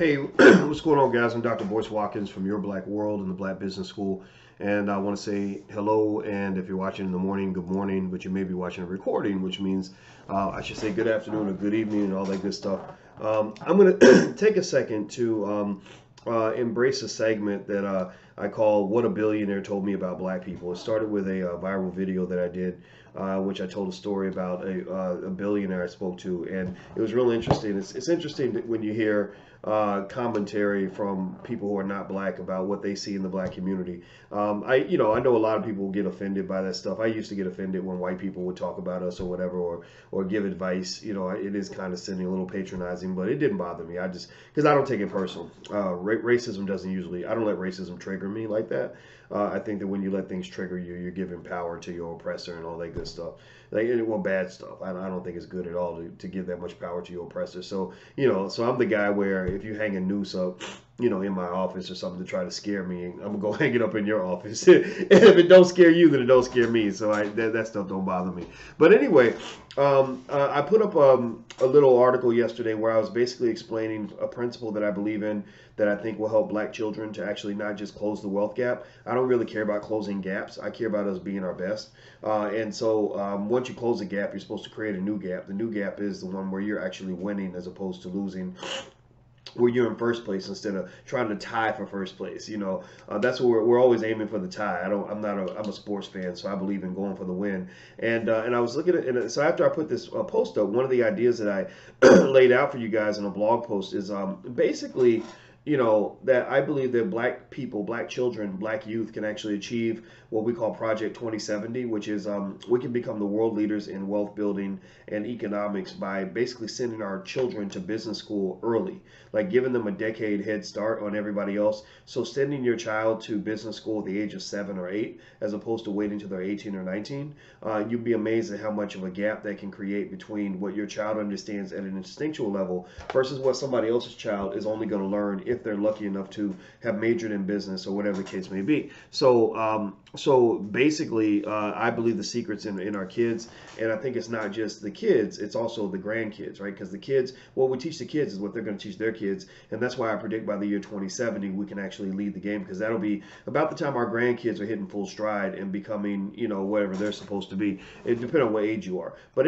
Hey, what's going on, guys? I'm Dr. Boyce Watkins from Your Black World and the Black Business School. And I want to say hello. And if you're watching in the morning, good morning. But you may be watching a recording, which means uh, I should say good afternoon or good evening and all that good stuff. Um, I'm going to take a second to um, uh, embrace a segment that uh, I call What a Billionaire Told Me About Black People. It started with a uh, viral video that I did, uh, which I told a story about a, uh, a, billionaire I spoke to. And it was really interesting. It's, it's interesting when you hear uh, commentary from people who are not black about what they see in the black community. Um, I, you know, I know a lot of people get offended by that stuff. I used to get offended when white people would talk about us or whatever, or or give advice. You know, it is kind of sending a little patronizing, but it didn't bother me. I just because I don't take it personal. Uh, ra- racism doesn't usually. I don't let racism trigger me like that. Uh, I think that when you let things trigger you, you're giving power to your oppressor and all that good stuff. Like, well, bad stuff. I, I don't think it's good at all to, to give that much power to your oppressor. So, you know, so I'm the guy where if you hang a noose up, you know, in my office or something to try to scare me, I'm gonna go hang it up in your office. and if it don't scare you, then it don't scare me. So I that, that stuff don't bother me. But anyway, um, uh, I put up um, a little article yesterday where I was basically explaining a principle that I believe in that I think will help black children to actually not just close the wealth gap. I don't really care about closing gaps. I care about us being our best. Uh, and so um, once you close a gap, you're supposed to create a new gap. The new gap is the one where you're actually winning as opposed to losing where you're in first place instead of trying to tie for first place. You know, uh, that's what we're, we're always aiming for the tie. I don't. I'm not a. I'm a sports fan, so I believe in going for the win. And uh, and I was looking at and so after I put this uh, post up, one of the ideas that I laid out for you guys in a blog post is um, basically you know, that I believe that black people, black children, black youth can actually achieve what we call Project 2070, which is um, we can become the world leaders in wealth building and economics by basically sending our children to business school early, like giving them a decade head start on everybody else. So sending your child to business school at the age of seven or eight, as opposed to waiting until they're 18 or 19, uh, you'd be amazed at how much of a gap that can create between what your child understands at an instinctual level versus what somebody else's child is only going to learn if they're lucky enough to have majored in business or whatever the case may be. So, um, so basically, uh, I believe the secret's in, in our kids, and I think it's not just the kids; it's also the grandkids, right? Because the kids, what we teach the kids is what they're going to teach their kids, and that's why I predict by the year 2070 we can actually lead the game because that'll be about the time our grandkids are hitting full stride and becoming, you know, whatever they're supposed to be. It depends on what age you are, but